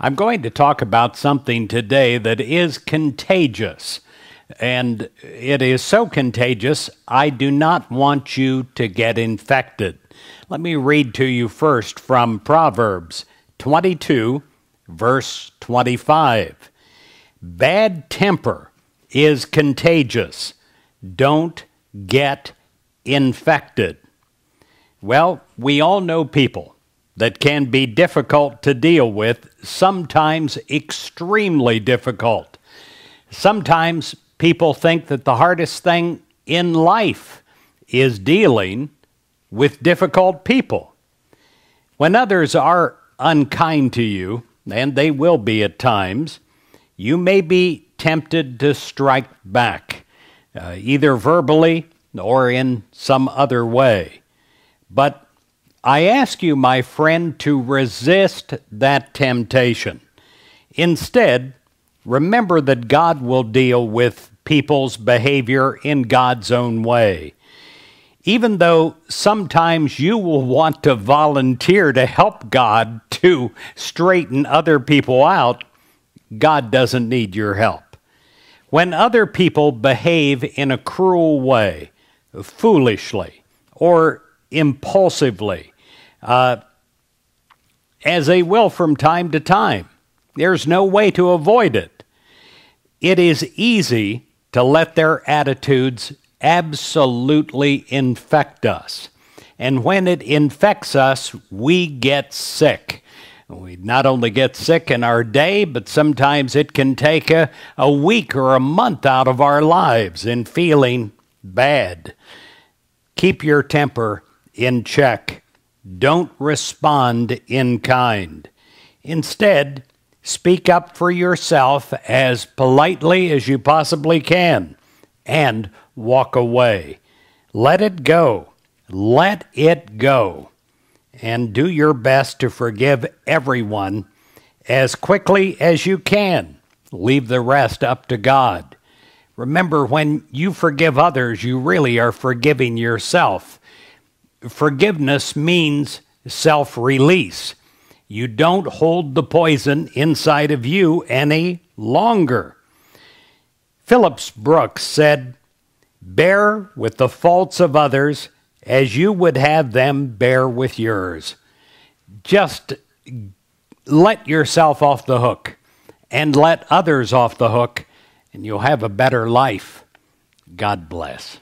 I'm going to talk about something today that is contagious. And it is so contagious, I do not want you to get infected. Let me read to you first from Proverbs 22, verse 25. Bad temper is contagious. Don't get infected. Well, we all know people that can be difficult to deal with, sometimes extremely difficult. Sometimes people think that the hardest thing in life is dealing with difficult people. When others are unkind to you, and they will be at times, you may be tempted to strike back, uh, either verbally or in some other way. But I ask you, my friend, to resist that temptation. Instead, remember that God will deal with people's behavior in God's own way. Even though sometimes you will want to volunteer to help God to straighten other people out, God doesn't need your help. When other people behave in a cruel way, foolishly, or impulsively, uh, as they will from time to time. There's no way to avoid it. It is easy to let their attitudes absolutely infect us. And when it infects us, we get sick. We not only get sick in our day, but sometimes it can take a, a week or a month out of our lives in feeling bad. Keep your temper in check. Don't respond in kind. Instead, speak up for yourself as politely as you possibly can and walk away. Let it go. Let it go. And do your best to forgive everyone as quickly as you can. Leave the rest up to God. Remember, when you forgive others, you really are forgiving yourself forgiveness means self release. You don't hold the poison inside of you any longer. Phillips Brooks said, Bear with the faults of others as you would have them bear with yours. Just let yourself off the hook and let others off the hook, and you'll have a better life. God bless.